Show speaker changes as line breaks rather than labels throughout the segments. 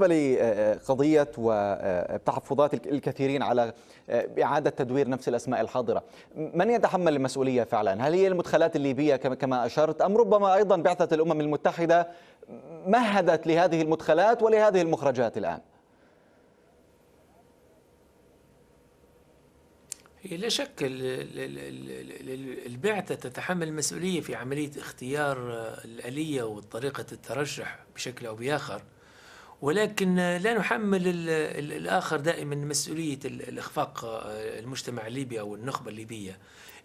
لقضية وتحفظات الكثيرين على إعادة تدوير نفس الأسماء الحاضرة من يتحمل المسؤولية فعلا؟ هل هي المدخلات الليبية كما أشرت أم ربما أيضا بعثة الأمم المتحدة مهدت لهذه المدخلات ولهذه المخرجات الآن؟
لا شك البعثة تتحمل المسؤولية في عملية اختيار الآلية وطريقة الترشح بشكل أو بآخر ولكن لا نحمل الآخر دائما مسؤولية الإخفاق المجتمع الليبي أو النخبة الليبية.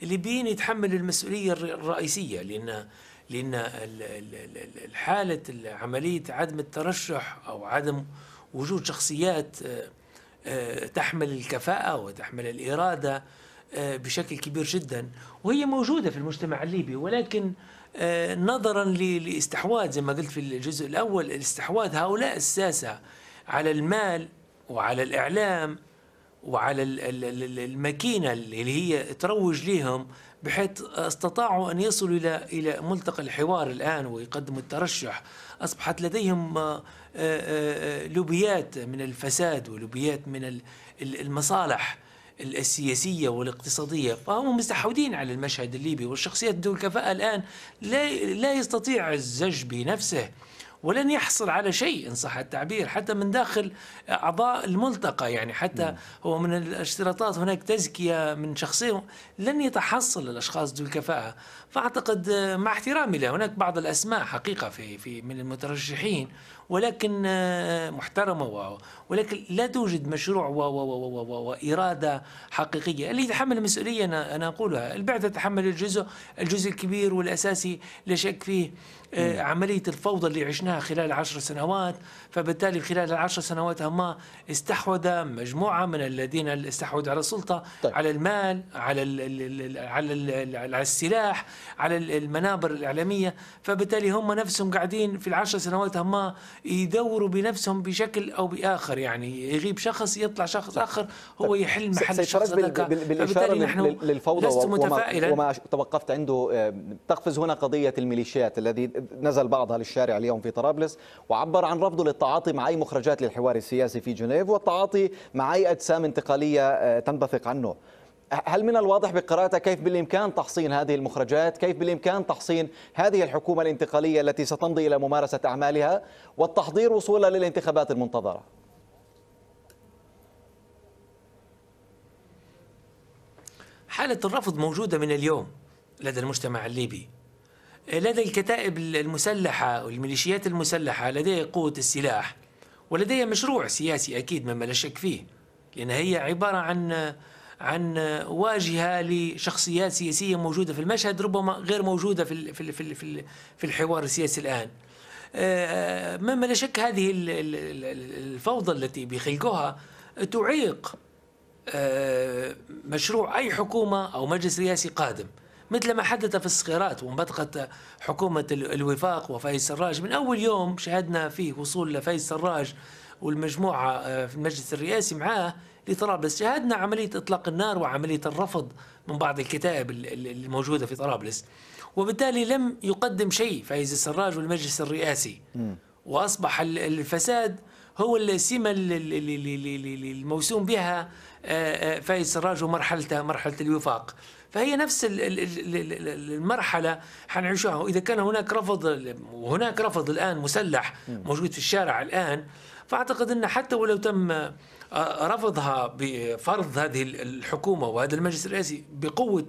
الليبيين يتحمل المسؤولية الرئيسية لأن لأن حالة عملية عدم الترشح أو عدم وجود شخصيات تحمل الكفاءة وتحمل الإرادة بشكل كبير جدا. وهي موجودة في المجتمع الليبي ولكن آه، نظرا لاستحواذ زي ما قلت في الجزء الأول الاستحواذ هؤلاء الساسة على المال وعلى الإعلام وعلى الماكينة اللي هي تروج لهم بحيث استطاعوا أن يصلوا إلى إلى ملتقى الحوار الآن ويقدموا الترشح. أصبحت لديهم آه، آه، لوبيات من الفساد ولوبيات من المصالح. السياسية والاقتصادية فهم مستحوذين على المشهد الليبي والشخصيات ذو الكفاءة الآن لا, لا يستطيع الزج بنفسه. ولن يحصل على شيء إن صح التعبير حتى من داخل أعضاء الملتقى يعني حتى. نعم. هو من الاشتراطات هناك تزكية من شخصيهم لن يتحصل الأشخاص ذو الكفاءة فأعتقد مع احترامي له هناك بعض الأسماء حقيقة في, في من المترشحين ولكن محترمة ولكن لا توجد مشروع وإرادة حقيقية اللي يتحمل المسؤولية أنا, أنا أقولها البعثة تتحمل الجزء الجزء الكبير والأساسي لا شك فيه آه، عملية الفوضى اللي عشناها خلال عشر سنوات فبالتالي خلال العشر سنوات هم استحوذ مجموعة من الذين استحوذوا على السلطة طيب. على المال على ال على ال على السلاح على المنابر الإعلامية فبالتالي هم نفسهم قاعدين في العشر سنوات هم يدوروا بنفسهم بشكل أو بآخر يعني يغيب شخص يطلع شخص آخر هو طيب. يحل محل الشخص
بالإشارة للفوضى وما, وما توقفت عنده آه، تقفز هنا قضية الميليشيات الذي نزل بعضها للشارع اليوم في طرابلس وعبر عن رفضه للتعاطي مع أي مخرجات للحوار السياسي في جنيف والتعاطي مع أي أجسام انتقالية آه، تنبثق عنه. هل من الواضح بقراءتك كيف بالإمكان تحصين هذه المخرجات؟ كيف بالإمكان تحصين هذه الحكومة الانتقالية التي ستمضي إلى ممارسة أعمالها؟ والتحضير وصولا للانتخابات المنتظرة.
حالة الرفض موجودة من اليوم لدى المجتمع الليبي. لدى الكتائب المسلحة والميليشيات المسلحة لديها قوة السلاح ولديها مشروع سياسي أكيد مما لا شك فيه لأن هي عبارة عن عن واجهة لشخصيات سياسية موجودة في المشهد ربما غير موجودة في في في في الحوار السياسي الآن. آه، مما لا شك هذه الفوضى التي بيخلقوها تعيق آه، مشروع أي حكومة أو مجلس رئاسي قادم. مثل ما حدث في الصغيرات وانبثقت حكومة الوفاق وفايز سراج من أول يوم شهدنا فيه وصول لفايز سراج والمجموعة آه، في المجلس الرئاسي معاه لطرابلس شاهدنا عملية إطلاق النار وعملية الرفض من بعض الكتائب الموجودة في طرابلس. وبالتالي لم يقدم شيء فايز السراج والمجلس الرئاسي. وأصبح الفساد هو السمة الموسوم بها آه، آه، فايز سراج ومرحلته مرحلة الوفاق. فهي نفس المرحلة حنعيشها وإذا كان هناك رفض وهناك رفض الآن مسلح موجود في الشارع الآن فأعتقد أن حتى ولو تم آه، رفضها بفرض هذه الحكومة وهذا المجلس الرئاسي بقوة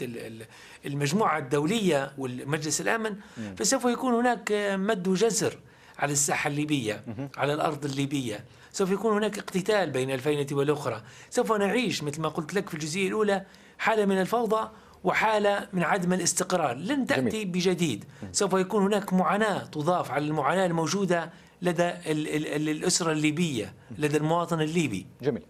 المجموعة الدولية والمجلس الأمن فسوف يكون هناك مد وجزر على الساحة الليبية على الأرض الليبية. سوف يكون هناك اقتتال بين الفينة والأخرى. سوف نعيش مثل ما قلت لك في الجزئية الأولى حالة من الفوضى وحالة من عدم الاستقرار. لن تأتي جميل. بجديد. سوف يكون هناك معاناة تضاف على المعاناة الموجودة لدى الأسرة الليبية لدى المواطن الليبي.
جميل.